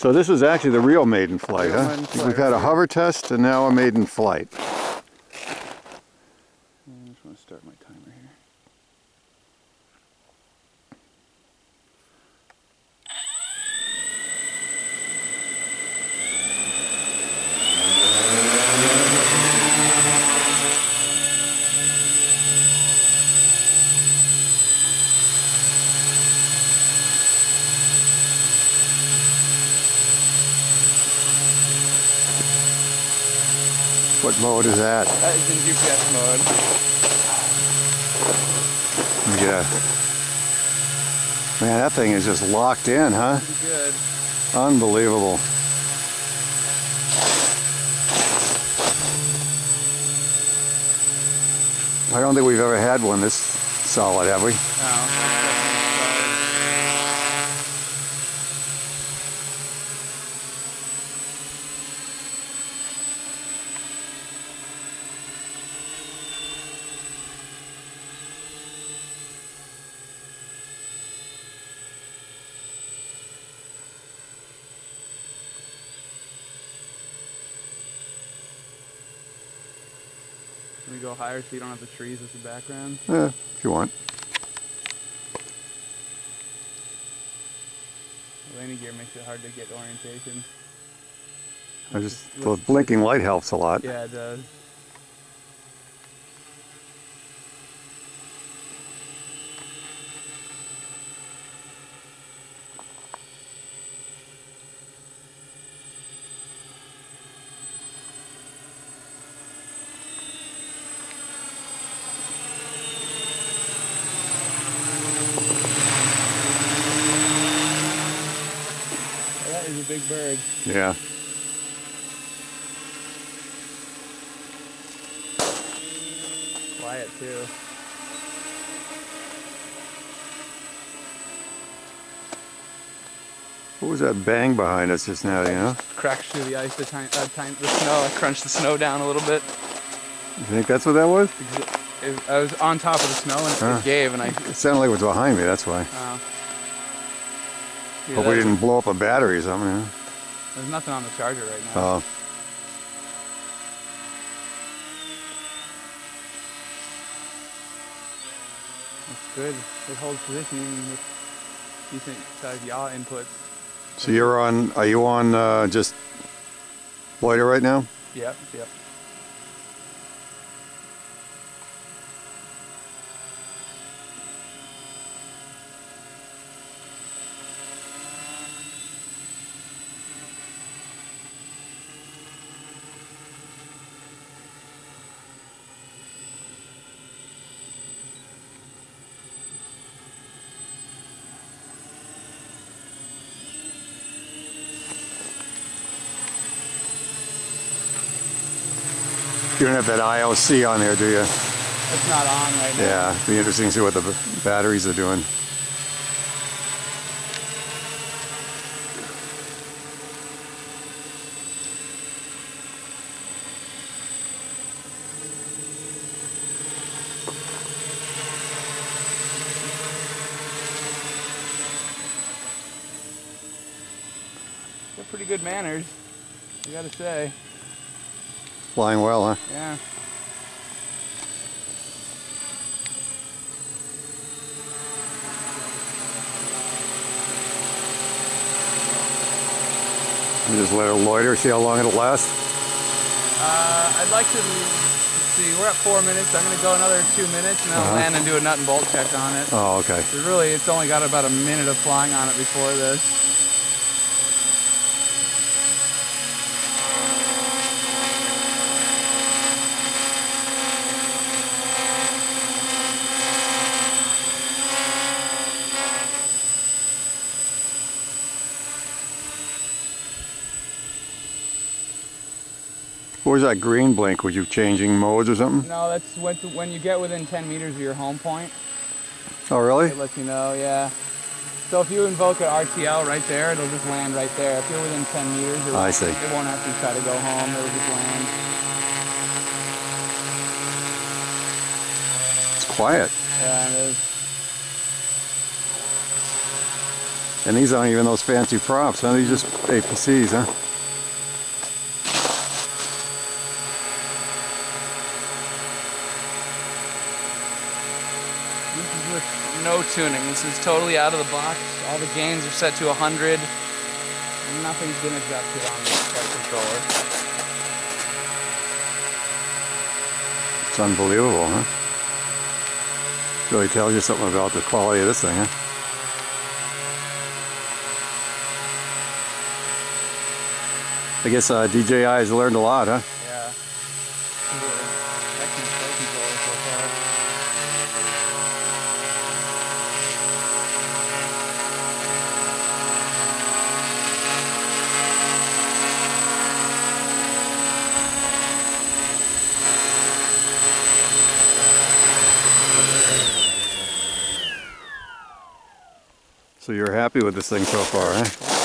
So this is actually the real maiden flight, huh? We've had a hover test and now a maiden flight. I just want to start my timer here. What mode is that? That is in GPS mode. Yeah. Man, that thing is just locked in, huh? Good. Unbelievable. I don't think we've ever had one this solid, have we? No. Can we go higher so you don't have the trees as the background? Yeah, if you want. Landing gear makes it hard to get orientation. I just the blinking light helps a lot. Yeah, it does. That is a big bird. Yeah. Quiet too. What was that bang behind us just now, you know? Cracks through the ice, the time, uh, time, the snow. I crunched the snow down a little bit. You think that's what that was? It, I was on top of the snow and it, Huh. it gave, and I. It sounded like it was behind me, that's why. Uh, yeah, Hope we didn't blow up a battery or something, know? There's nothing on the charger right now. Oh, That's good. It holds position even with decent sized yaw inputs. so you're on, are you on uh, just loiter right now? Yep, yep. You don't have that IOC on there, do you? It's not on right now. Yeah, it'd be interesting to see what the batteries are doing. They're pretty good manners, I gotta say. Flying well, huh? Yeah. We just let it loiter, see how long it'll last. Uh, I'd like to see. We're at four minutes. I'm gonna go another two minutes, and then I'll Uh-huh. land and do a nut and bolt check on it. Oh, okay. Really, it's only got about a minute of flying on it before this. What was that green blink? Was you changing modes or something? No, that's when, when you get within 10 meters of your home point. Oh, really? It lets you know, yeah. So if you invoke an RTL right there, it'll just land right there. If you're within 10 meters, it, I won't- see. it won't have to try to go home. It'll just land. It's quiet. Yeah, it is. And these aren't even those fancy props, huh? These just APCs, huh? This is with no tuning. This is totally out of the box. All the gains are set to 100. Nothing's been adjusted on this controller. It's unbelievable, huh? Really tells you something about the quality of this thing, huh? I guess uh, DJI has learned a lot, huh? So you're happy with this thing so far, huh?